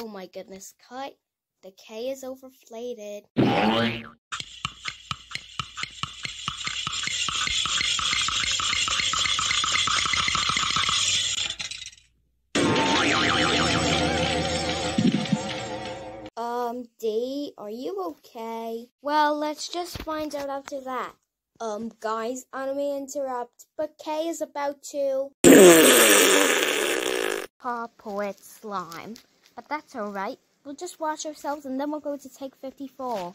Oh my goodness, cut. The K is overflated. Um, D, are you okay? Well, let's just find out after that. Um, guys, anime interrupt, but K is about to. Paw poet slime. But that's alright. We'll just wash ourselves and then we'll go to take 54.